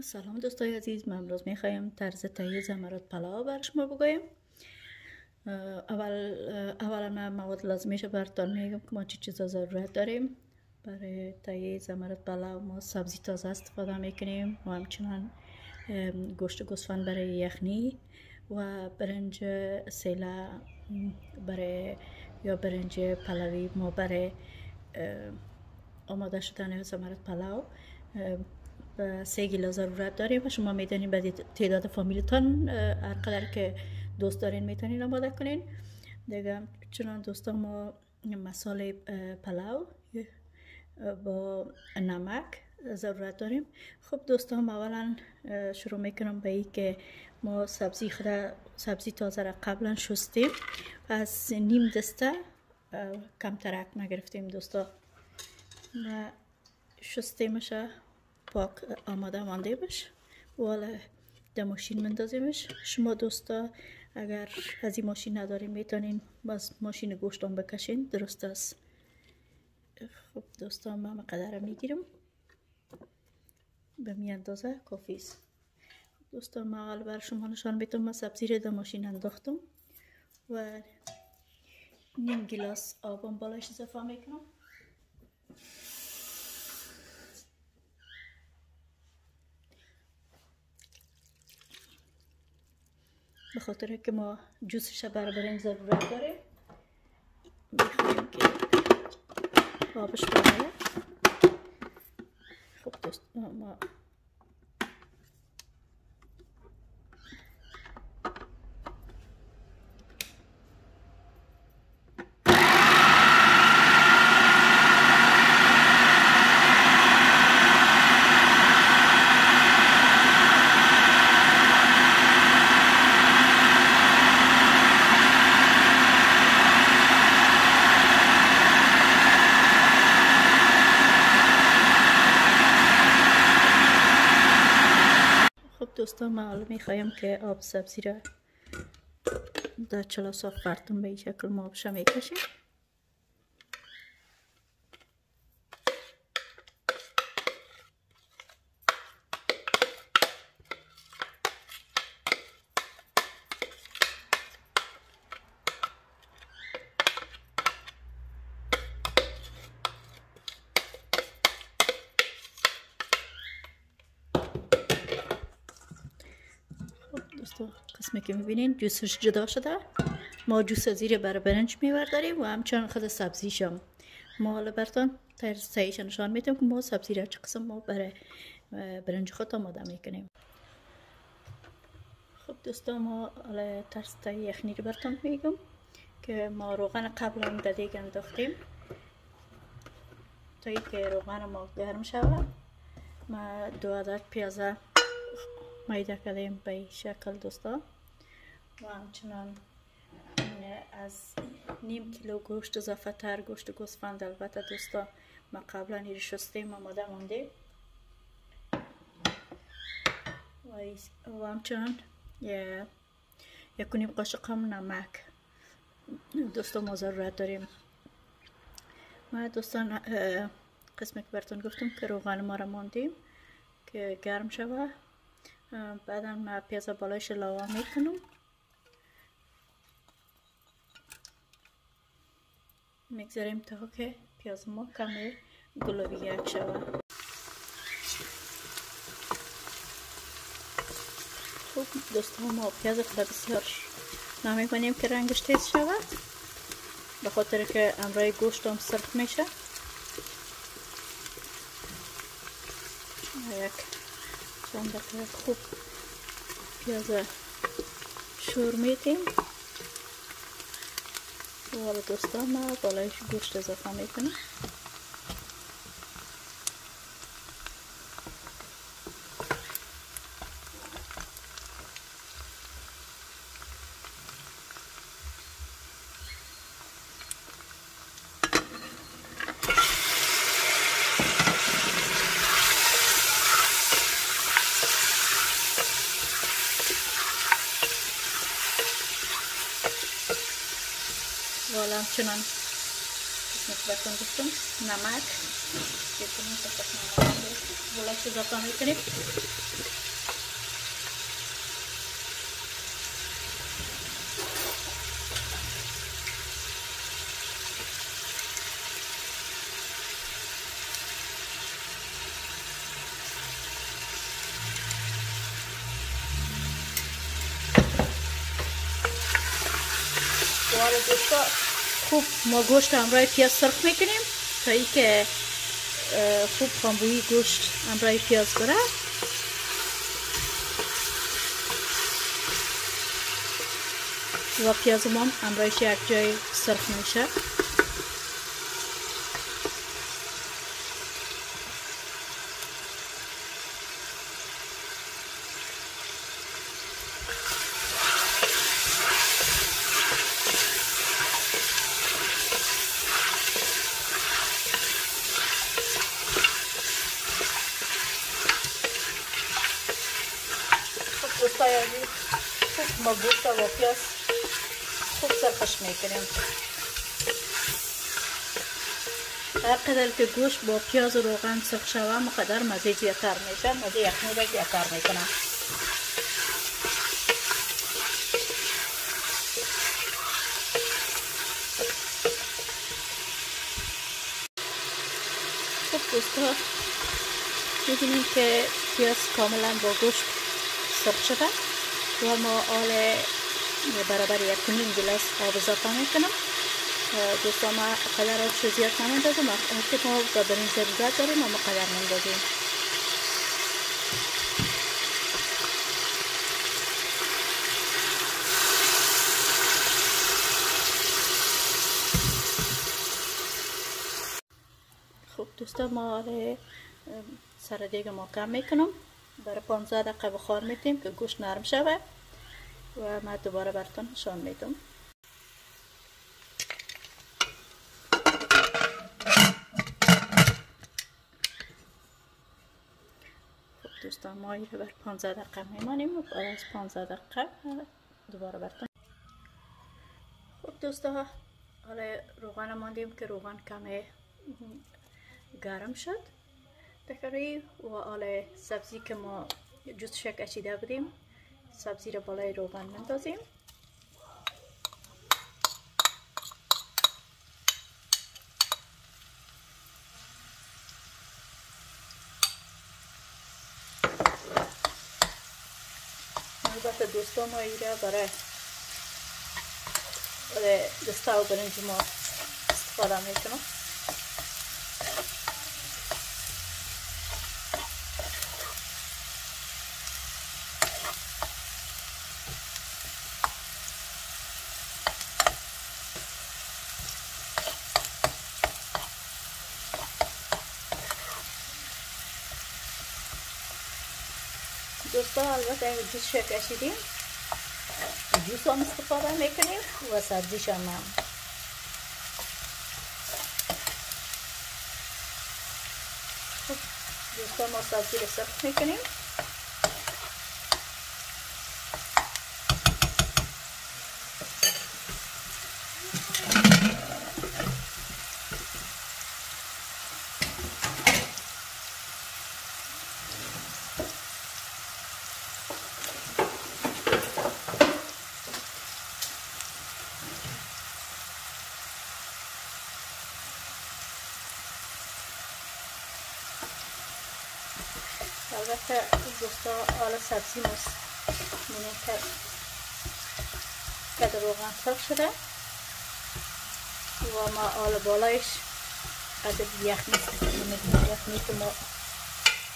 سلام دوستای عزیز من امروز می‌خوایم طرز تهیه زمرد پلاو بر شما بگویم. اول اولا من مواد لازمیش براتون میگم که ما چی چیزا ضرورت داریم. برای تهیه زمرد پلاو ما سبزی تازه استفاده می‌کنیم و همچنان گوشت گوسفند برای یخنی و برنج سیلا برای یا برنج پلاوی ما برای آماده شدن زمرد پلاو. سه گیلا ضرورت داریم و شما می‌تونید به تعداد فامیلتان هر قدر که دوست دارین می‌تونین آماده کنین. دیگه چنان دوستان ما مساله پلاو با نمک ضرورت داریم. خب دوستان اولا شروع می‌کنم به ای که ما سبزی خدا سبزی تازه را قبلا شستیم. از نیم دسته کم ترک نگرفتیم دوستا. و شستیمش. پاک آماده مانده باش. والا در ماشین مندازیمش شما دوستا اگر از این ماشین ندارین می‌تونین باز ماشین گوشتان بکشین درست است. خب دوستان من قدر می‌گیرم. به می اندازه کافی است. دوستان ما بر شما نشان می‌تونم من سبزی رو در ماشین انداختم و نیم گلاس آبم بالاش اضافه می‌کنم. به خاطر که ما جوسش برابر ضرورت داره می‌خوایم که آبش بره خب دوست ما من حالا می‌خوایم که آب سبزی را در چلا صاف برتون به این شکل ما آبش می‌کشیم قسمی که می‌بینین جوسش جدا شده. ما جوس زیر بر برنج میبرداریم و همچنان خود سبزیشم ما حالا برتان تر سعیش نشان میتیم که ما سبزی را چه قسم ما برای برنج خود آماده می‌کنیم. خب دوستا ما حالا ترس یخنی رو برتان میگم که ما روغن قبلا در دیگه انداختیم. تا که روغن ما گرم شود. ما دو عدد پیازه میده کردیم به شکل دوستا و همچنان از نیم کیلو گوشت اضافه تر گوشت گوسفند البته دوستا. ما قبلا این شستیم آماده مونده. و همچنان یک نیم قاشق هم نمک دوستا ما ضرورت داریم. ما دوستان قسمی که براتون گفتم که روغن ما را ماندیم که گرم شود بعدا من پیاز بالایش لاوا می‌کنم. می‌گذاریم تا که پیاز ما کمی گلابی یک شود خوب دوستان ما پیاز خدا بسیار نمی‌کنیم که رنگش تیز شود به خاطر که امرای گوشت هم سرخ میشه یک چند خوب پیاز شور میدیم حالا دوستان ما بالایش گوشت اضافه می‌کنیم والا همچنان قسمت براتون گفتم نمک یک نیم قاشق نمک بلش اضافه می‌کنیم دوستا خوب ما گوشت همراه پیاز سرخ می‌کنیم تا ای که خوب خامبویی گوشت همراه پیاز بره. و پیاز ما همراهش یک جای سرخ میشه دوستای خوب ما گوشت و پیاز سرخش می‌کنیم هر قدر که گوشت با پیاز و روغن سرخ شوه مقدر مزه زیادتر میشه. مزه یخنی را زیادتر می‌کنه خب دوستا می‌بینیم که پیاز کاملا با گوشت سرخ شده و ما آل برابر یک نیم گلاس آب اضافه می‌کنم دوستا ما قدر آب زیاد نمیندازم وقتی ما برین ضرورت داریم ما قدر نمیندازیم خب دوستا ما سر دیگه ما کم می‌کنم. برای 15 دقیقه بخار میتیم که گوشت نرم شوه. و من دوباره براتون نشان میدم. خب دوستان ما رو بر 15 دقیقه میمانیم و بعد از 15 دقیقه دوباره براتون. خب دوستا حالا روغن ماندیم که روغن کمی گرم شد. تکری و آل سبزی که ما جوز شک اچیده بودیم سبزی رو بالای روغن مندازیم البته دوستان ما ایره برای دستا و برنج ما استفاده می‌کنم دوستا البته جوس شو کشیدیم جوس هم استفاده می‌کنیم و سبزیش دوستا حالا سبزی ماست. می‌بینید که که روغن سرخ شده. و ما آل بالایش از یخنی یخنی که ما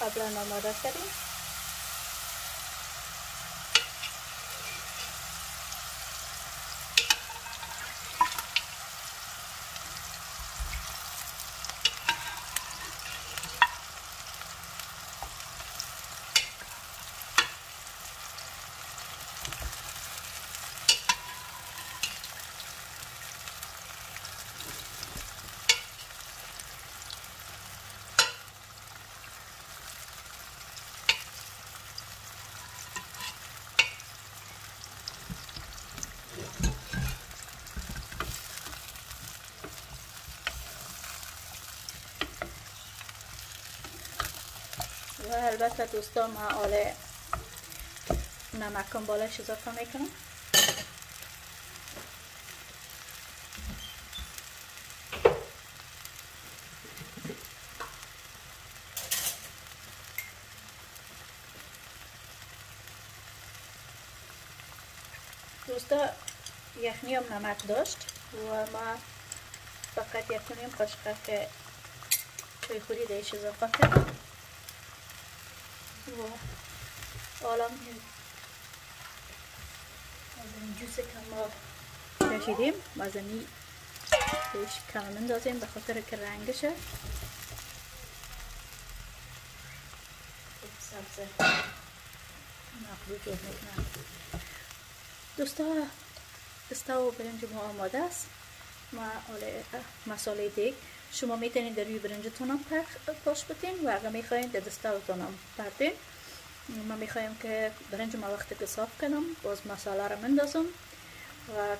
قبلا آماده کردیم. البته دوستا ما آله نمکم بالش اضافه می‌کنم. دوستا یخنی هم نمک داشت و ما فقط یک کنیم قشقه که چای خوری دیش اضافه کردم کشیدیم از این دیش کم مندازیم به خاطر که رنگشه سبزه مخلوط می‌کنم دوستا استو برنج ما آماده است. ما مساله دیگ. شما می‌تونید در روی برنجتون هم پاش بتین و اگر می‌خواین در دستاوتون هم پردین ما می‌خوایم که برنج ما وقتی که صاف کنم باز مساله رو مندازم و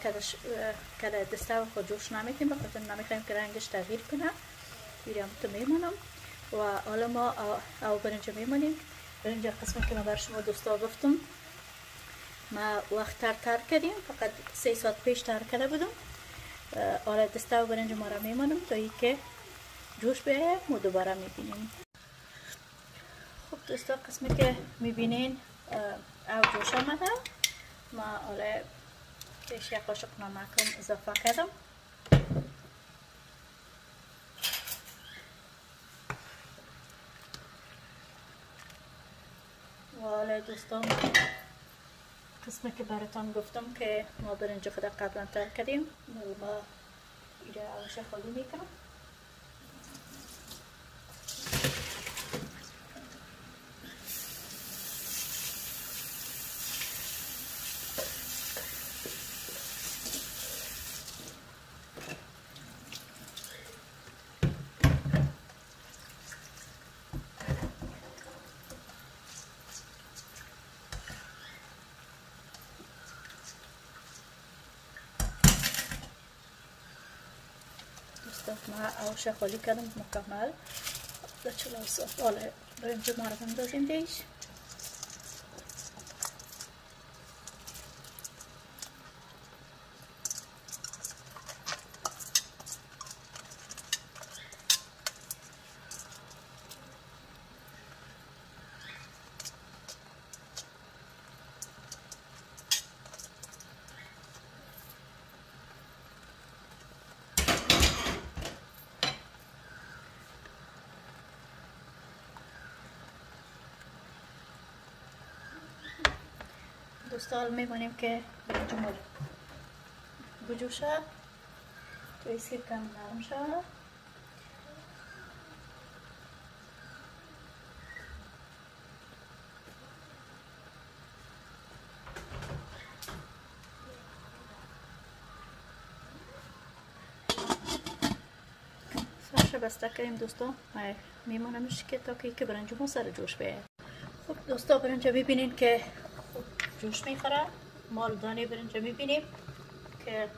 که دستاو خود جوش نمیتیم بخاطر نمی‌خوایم که رنگش تغییر کنه. هم تو میمونم و حالا ما او برنج میمونیم برنج قسمت که ما بر شما دوستا گفتم ما وقت تر تر کردیم. فقط سه ساعت پیش تر کرده بودم. حالا دسته و برنج ما را میمانم تا ای که جوش بیایه ما دوباره می‌بینیم. خب دوستا قسمی که می‌بینین او جوش آمده. ما حالا پیش یک قاشق نمکم اضافه کردم. و حالا دوستان قسمه که براتان گفتم که ما برنج خود قبلا تر کردیم. ما ایره اوشه خالی می‌کنم. ما آوش خالی کردم مکمل. در چلا حالا برنج ما رو دیش. دوستان میمونیم که برنج مول بجوشه تو ایسی کم نرم شد بسته کردیم دوستان. میمونمش که تا که برنج ما سر جوش بیه خب دوستا برنج ببینین که جوش می‌خوره. ما دانه برنج می‌بینیم که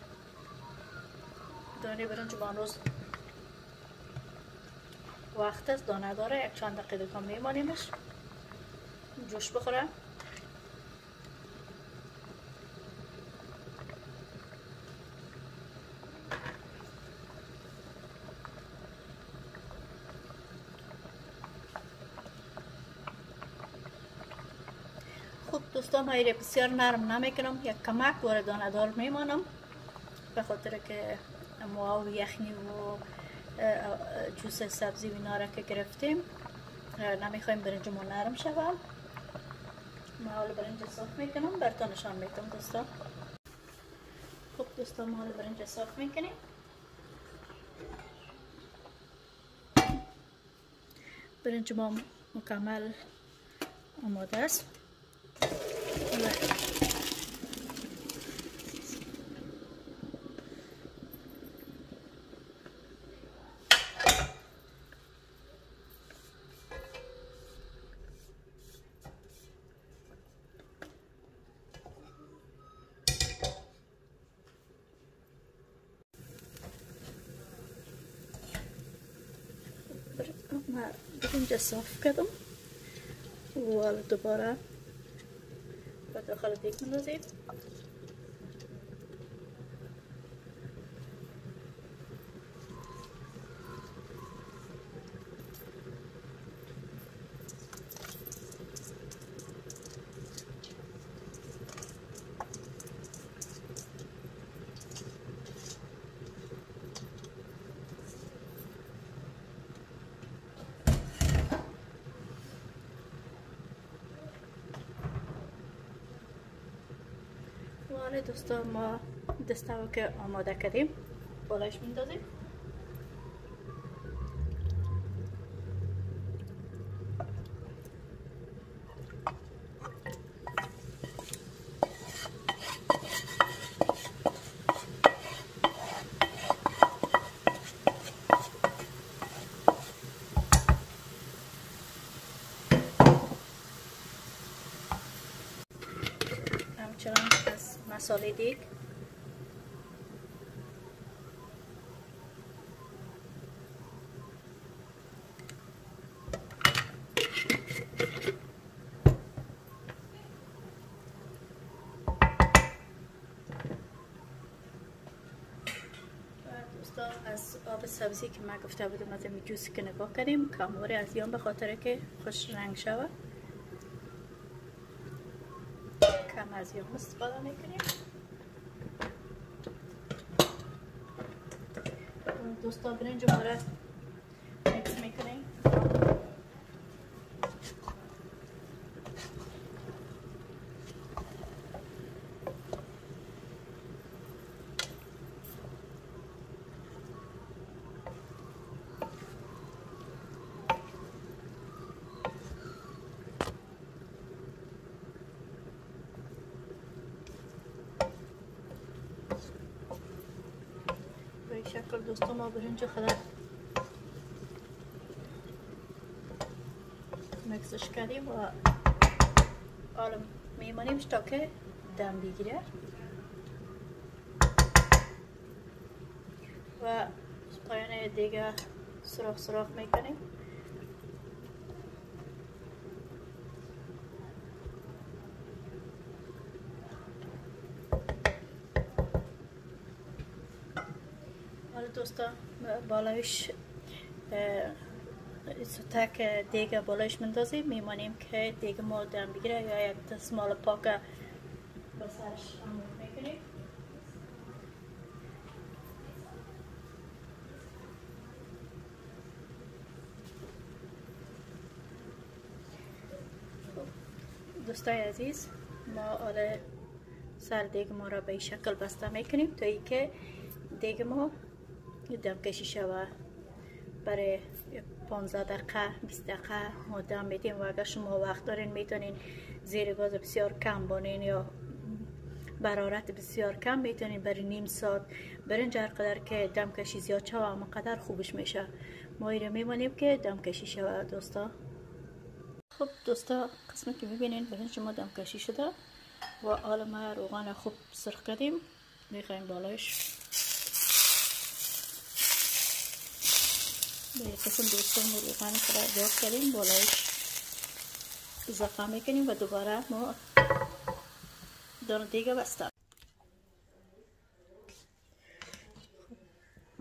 دانه برنج بانوز وقت است دانه داره. یک چند دقیقه میمانیمش. جوش بخوره. دوستان ما بسیار نرم نمی‌کنم. یک کمک وارد دار میمانم. به خاطر که ما و یخنی و جوس سبزی و اینا که گرفتیم نمی‌خوایم برنجمون نرم شوم ما حال برنج صاف می‌کنم. برتا نشان می‌کنم دوستان. خب دوستان ما حال برنج صاف می‌کنیم. برنج ما مکمل آماده است. برنج صاف کردم و دوباره به داخل دیگ میندازیم آره دوستان ما دستاو که آماده کردیم. بالایش میندازیم همچنان دوستان از آب سبزی که ما گفته بودم از این جوسی که نگاه کردیم کاموری از یان به خاطر که خوش رنگ شود. کم از یان استفاده می‌کنیم دوستا برنج مورد میکس می‌کنیم به این شکل دوستان ما برنج خدا. مکسش کردیم و حالا میمانیم تا که دم بگیره. و پایان دیگه سراخ سراخ می‌کنیم. دوستا بالایش تک دیگه بالایش مندازیم میمانیم که دیگه ما دم بگیره یا یک دستمال پاک به سرش می‌کنیم دوستای عزیز ما حالا سر دیگ ما را به این شکل بسته می‌کنیم تا ای که دیگ ما دم کشی شوه. برای 15 دقیقه 20 دقیقه ما دم میدیم و اگر شما وقت دارین می‌تونین زیر گاز بسیار کم بانین یا برارت بسیار کم می‌تونین برای نیم ساعت برنج هر قدر که دم کشی زیاد شوه اما قدر خوبش میشه. ما ایره میمانیم که دم کشی شوه دوستا. خب دوستا قسمی که می‌بینین برنج ما دم کشی شده و حالا ما روغن خوب سرخ کردیم. می‌خوایم بالایش. به قسم دوستان روغن خدا اضافه کردیم بالایش اضافه می‌کنیم و دوباره ما دار دیگه بسته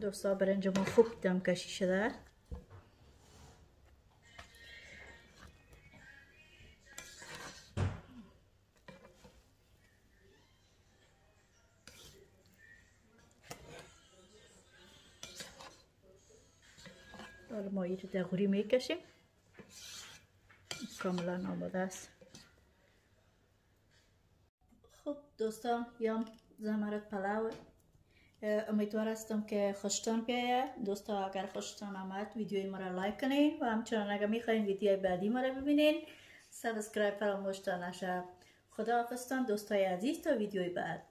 دوستا برنج ما خوب دم کشی شده ما یه دغوری می‌کشیم کاملا آماده است. خب دوستان یام زمرت پلاو. امیدوار هستم که خوشتان بیاید. دوستا اگر خوشتان آمد ویدیوی ما را لایک کنین و همچنان اگر می‌خواین ویدیوی بعدی ما را ببینین سابسکرایب فراموش تا خدا حافظتان دوستای عزیز تا ویدیوی بعد.